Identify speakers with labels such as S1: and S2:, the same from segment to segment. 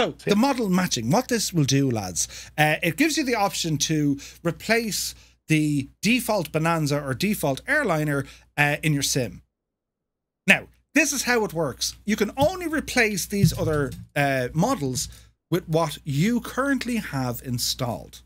S1: So the model matching, what this will do, lads, uh, it gives you the option to replace the default Bonanza or default airliner uh, in your sim. Now, this is how it works. You can only replace these other uh, models with what you currently have installed.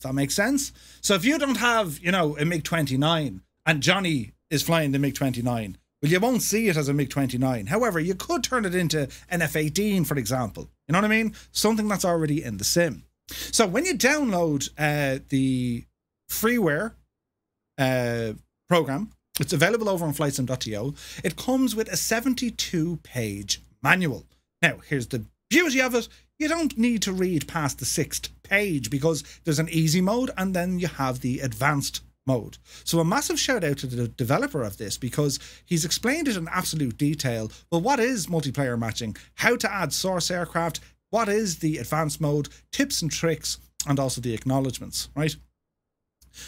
S1: Does that make sense? So if you don't have, you know, a MiG 29 and Johnny is flying the MiG 29, well, you won't see it as a MiG 29. However, you could turn it into an F 18, for example. You know what I mean? Something that's already in the sim. So when you download uh, the freeware uh, program, it's available over on flightsim.to. It comes with a 72 page manual. Now, here's the beauty of it you don't need to read past the sixth page because there's an easy mode and then you have the advanced mode. So a massive shout out to the developer of this because he's explained it in absolute detail. Well, what is multiplayer matching? How to add source aircraft? What is the advanced mode? Tips and tricks and also the acknowledgements, right?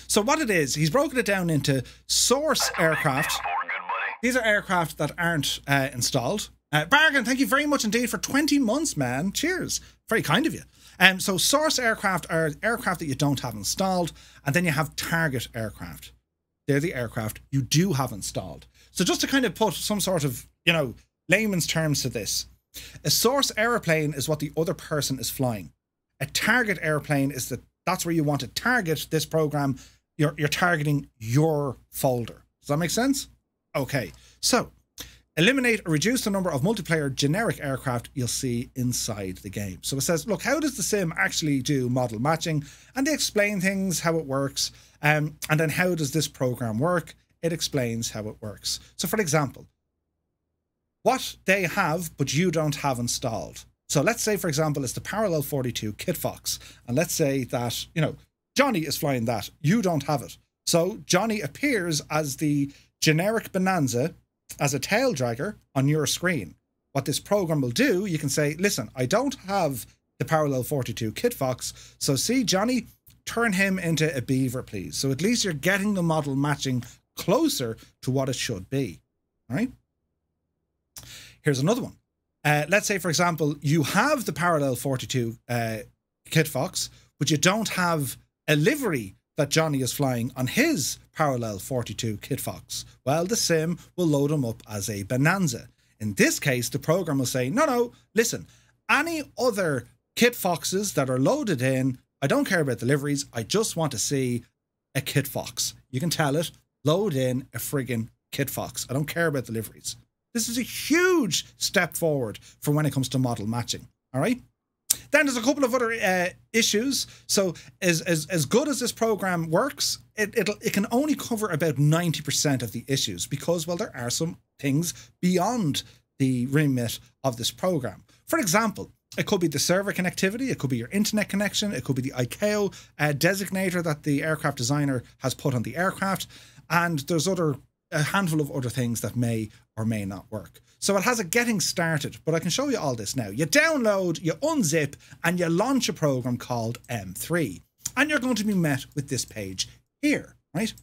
S1: So what it is, he's broken it down into source aircraft. These are aircraft that aren't uh, installed. Uh, Bargain, thank you very much indeed for 20 months, man. Cheers. Very kind of you. Um, so source aircraft are aircraft that you don't have installed, and then you have target aircraft. They're the aircraft you do have installed. So just to kind of put some sort of, you know, layman's terms to this, a source airplane is what the other person is flying. A target airplane is that that's where you want to target this program. You're you're targeting your folder. Does that make sense? Okay. So Eliminate or reduce the number of multiplayer generic aircraft you'll see inside the game. So it says, look, how does the sim actually do model matching? And they explain things, how it works. Um, and then how does this program work? It explains how it works. So for example, what they have, but you don't have installed. So let's say, for example, it's the Parallel 42 Kitfox. And let's say that, you know, Johnny is flying that. You don't have it. So Johnny appears as the generic Bonanza as a tail dragger on your screen. What this program will do, you can say, listen, I don't have the Parallel 42 Kit Fox, so see, Johnny, turn him into a beaver, please. So at least you're getting the model matching closer to what it should be. right? Here's another one. Uh, let's say, for example, you have the Parallel 42 uh, Kitfox, but you don't have a livery that Johnny is flying on his parallel 42 Kitfox? Well, the sim will load him up as a Bonanza. In this case, the program will say, no, no, listen, any other Kitfoxes that are loaded in, I don't care about the liveries, I just want to see a Kitfox. You can tell it, load in a friggin' Kitfox. I don't care about the liveries. This is a huge step forward for when it comes to model matching. All right. Then there's a couple of other uh, issues. So as, as as good as this program works, it it'll, it can only cover about ninety percent of the issues because well there are some things beyond the remit of this program. For example, it could be the server connectivity, it could be your internet connection, it could be the ICAO uh, designator that the aircraft designer has put on the aircraft, and there's other a handful of other things that may or may not work. So it has a getting started, but I can show you all this now. You download, you unzip, and you launch a program called M3. And you're going to be met with this page here, right?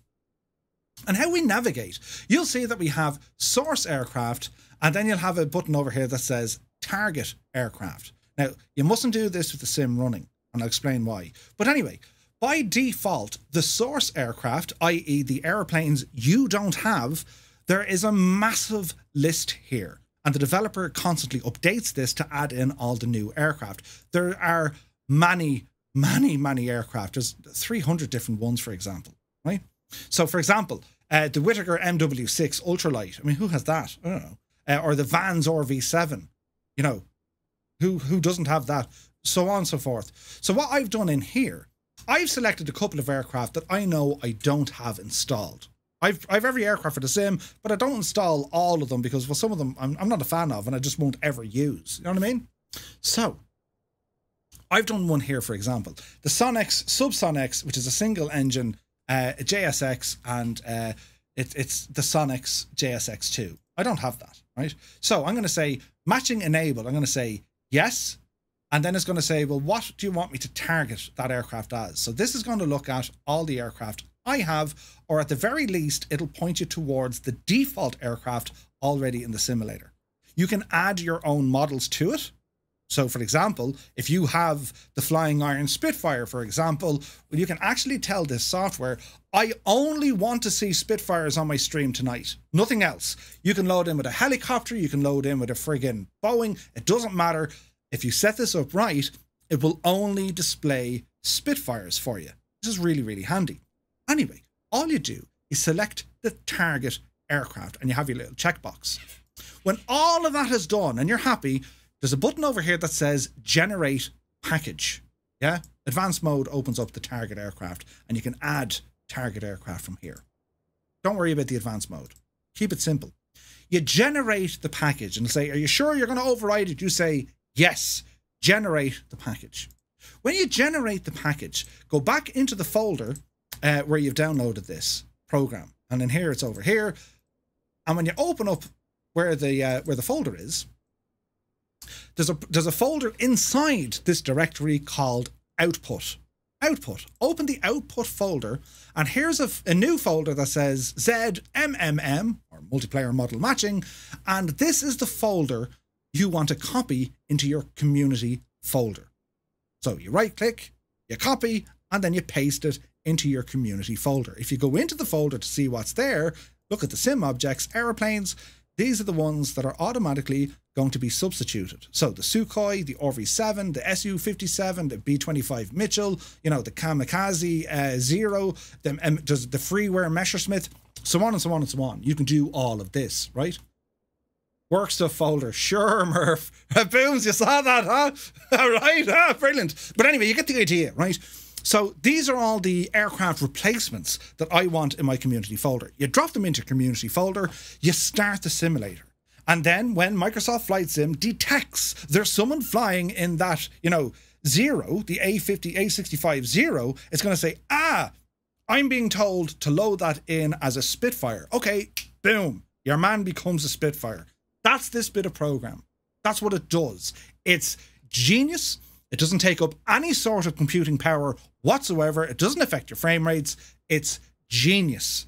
S1: And how we navigate, you'll see that we have source aircraft, and then you'll have a button over here that says target aircraft. Now, you mustn't do this with the sim running, and I'll explain why. But anyway, by default, the source aircraft, i.e., the airplanes you don't have, there is a massive list here. And the developer constantly updates this to add in all the new aircraft. There are many, many, many aircraft. There's 300 different ones, for example, right? So, for example, uh, the Whittaker MW6 Ultralight. I mean, who has that? I don't know. Uh, or the Vans RV7. You know, who who doesn't have that? So on and so forth. So what I've done in here I've selected a couple of aircraft that I know I don't have installed. I've, I've every aircraft for the sim, but I don't install all of them because well, some of them I'm, I'm not a fan of and I just won't ever use. You know what I mean? So I've done one here, for example, the Sonex Subsonex, which is a single engine uh, JSX, and uh, it, it's the Sonex JSX2. I don't have that, right? So I'm going to say matching enabled. I'm going to say yes, and then it's going to say, well, what do you want me to target that aircraft as? So this is going to look at all the aircraft I have, or at the very least, it'll point you towards the default aircraft already in the simulator. You can add your own models to it, So, for example, if you have the Flying Iron Spitfire, for example, well, you can actually tell this software, I only want to see Spitfires on my stream tonight. Nothing else. You can load in with a helicopter, you can load in with a friggin' Boeing. It doesn't matter. If you set this up right, it will only display Spitfires for you. This is really, really handy. Anyway, all you do is select the target aircraft and you have your little checkbox. When all of that is done and you're happy, there's a button over here that says generate package. Yeah. Advanced mode opens up the target aircraft and you can add target aircraft from here. Don't worry about the advanced mode. Keep it simple. You generate the package and say, Are you sure you're going to override it? You say, Yes, generate the package. When you generate the package, go back into the folder uh, where you've downloaded this program. And in here, it's over here. And when you open up where the uh, where the folder is, there's a there's a folder inside this directory called output. Output. Open the output folder, and here's a, a new folder that says ZMMM or multiplayer model matching, and this is the folder you want to copy into your community folder. So you right click, you copy, and then you paste it into your community folder. If you go into the folder to see what's there, look at the sim objects, aeroplanes, these are the ones that are automatically going to be substituted. So the Sukhoi, the RV-7, the Su-57, the B-25 Mitchell, you know, the Kamikaze uh, Zero, the, um, the freeware Messerschmitt, so on and so on and so on. You can do all of this, right? Work stuff folder. Sure, Murph. Booms, you saw that, huh? All right, ah, brilliant. But anyway, you get the idea, right? So these are all the aircraft replacements that I want in my community folder. You drop them into community folder, you start the simulator. And then when Microsoft Flight Sim detects there's someone flying in that, you know, zero, the A50, A65 zero, it's going to say, ah, I'm being told to load that in as a Spitfire. Okay, boom, your man becomes a Spitfire. That's this bit of program. That's what it does. It's genius. It doesn't take up any sort of computing power whatsoever. It doesn't affect your frame rates. It's genius.